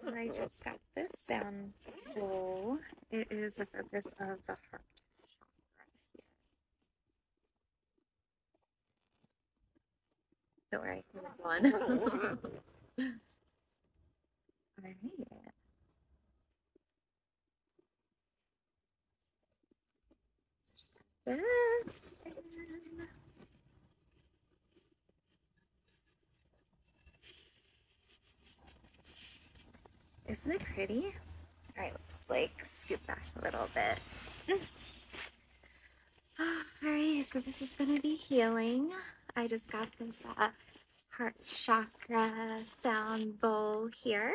So I just got this sound bowl. It is the focus of the heart chakra. Don't worry, move on. Alright. So just got this Isn't it pretty? All right, let's like scoop back a little bit. All right, so this is gonna be healing. I just got this uh, heart chakra sound bowl here,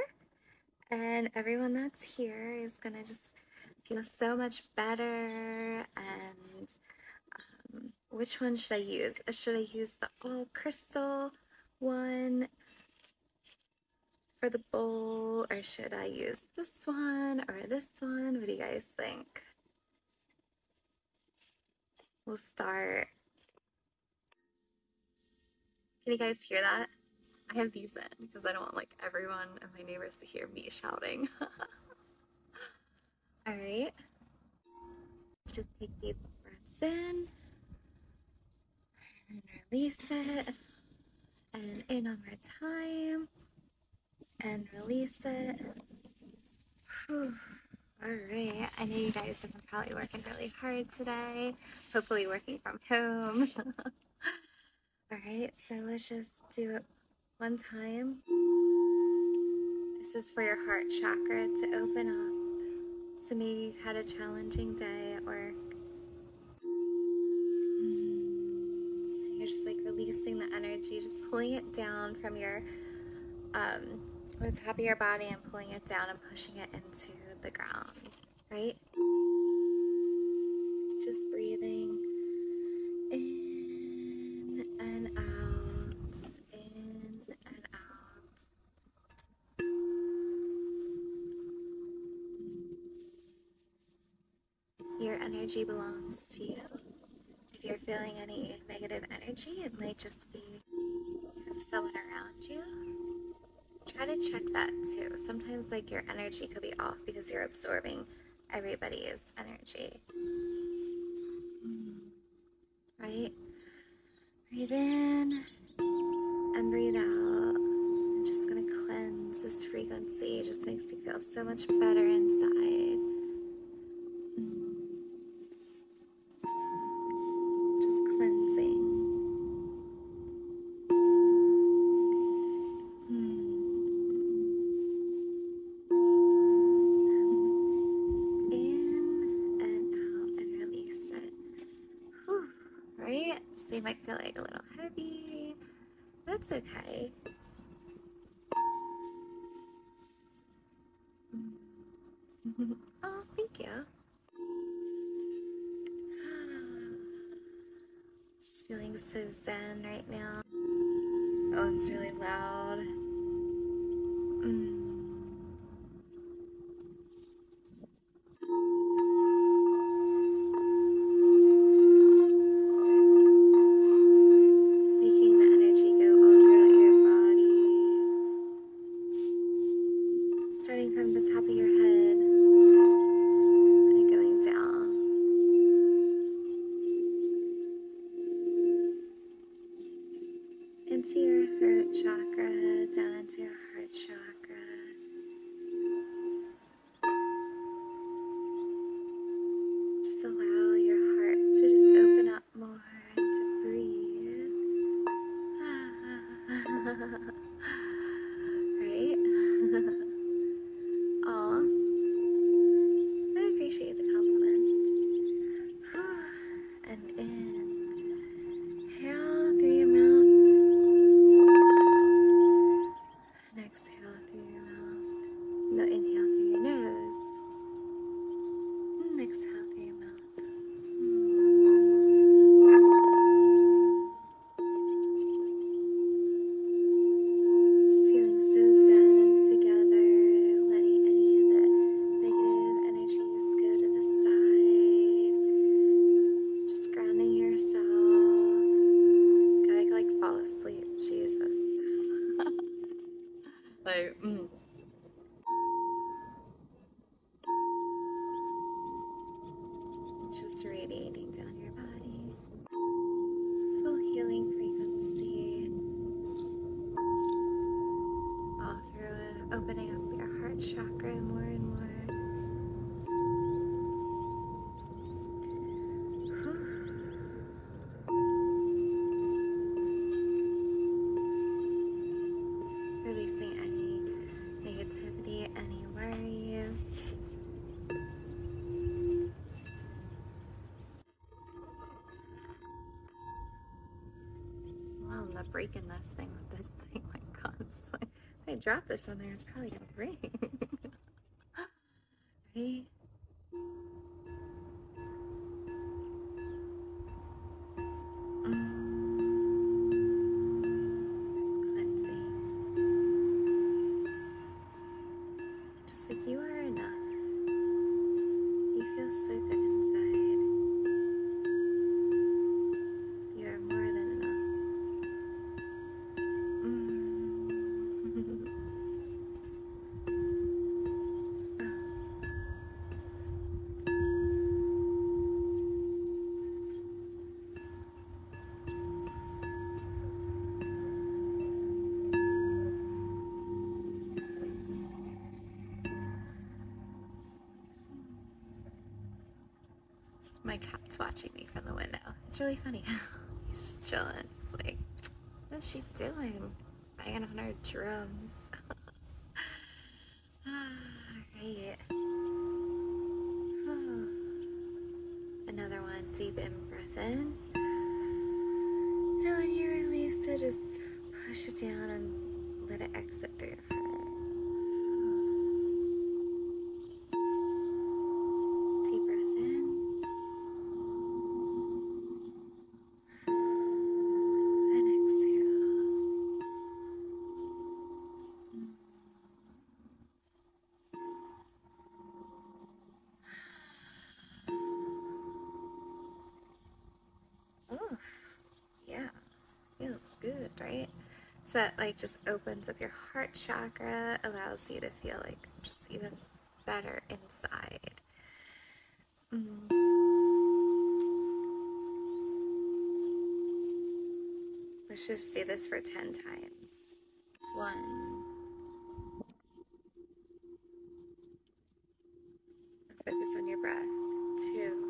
and everyone that's here is gonna just feel so much better. And um, which one should I use? Should I use the all crystal one for the bowl or should I use this one or this one? What do you guys think? We'll start. Can you guys hear that? I have these in because I don't want like everyone and my neighbors to hear me shouting. All right. Just take deep breaths in and release it. And in one more time and release it. Whew. All right. I know you guys have been probably working really hard today, hopefully, working from home. All right. So let's just do it one time. This is for your heart chakra to open up. So maybe you've had a challenging day at work. Hmm. You're just like releasing the energy, just pulling it down from your um, the top of your body and pulling it down and pushing it into the ground, right? Just breathing in and out, in and out. Your energy belongs to you. If you're feeling any negative energy, it might just be from someone around you try to check that too. Sometimes like your energy could be off because you're absorbing everybody's energy. Right? Breathe in and breathe out. I'm just gonna cleanse this frequency. It just makes you feel so much better inside. You might feel like a little heavy. That's okay. Oh, thank you. Just feeling so zen right now. Oh, it's really loud. Starting from the top of your head I'm not breaking this thing with this thing. my god, it's like, if I drop this on there, it's probably gonna break. Ready? My cat's watching me from the window. It's really funny. He's just chilling. It's like, what's she doing? Banging on her drums. Ah, Alright. Another one. Deep in breath in. And when you release it, just push it down and let it exit through your heart. That like just opens up your heart chakra, allows you to feel like just even better inside. Mm. Let's just do this for 10 times. One. Focus on your breath. Two.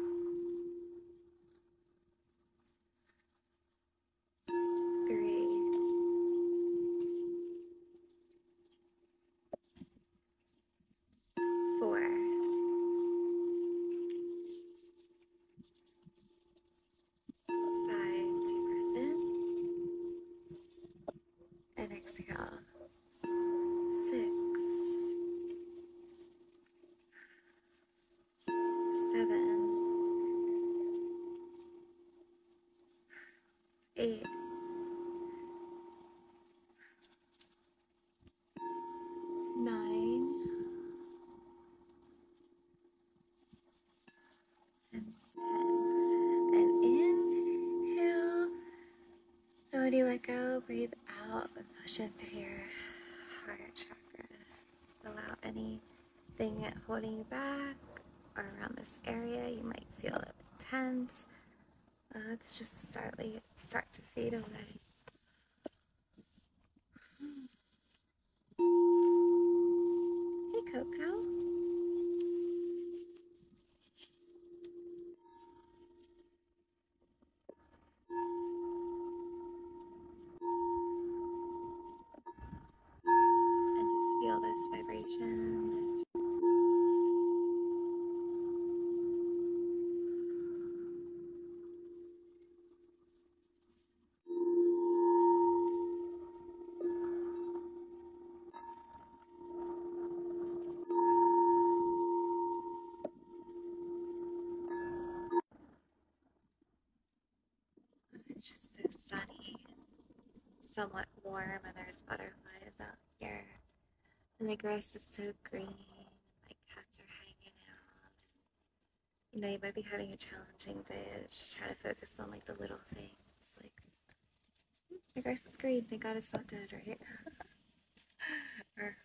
It through your heart chakra. Allow anything holding you back or around this area. You might feel it tense. Uh, let's just start, start to fade away. Somewhat warm, and there's butterflies out here. And the grass is so green. My cats are hanging out. You know, you might be having a challenging day. Just try to focus on like the little things. Like, "Hmm, the grass is green. Thank God it's not dead, right? Or,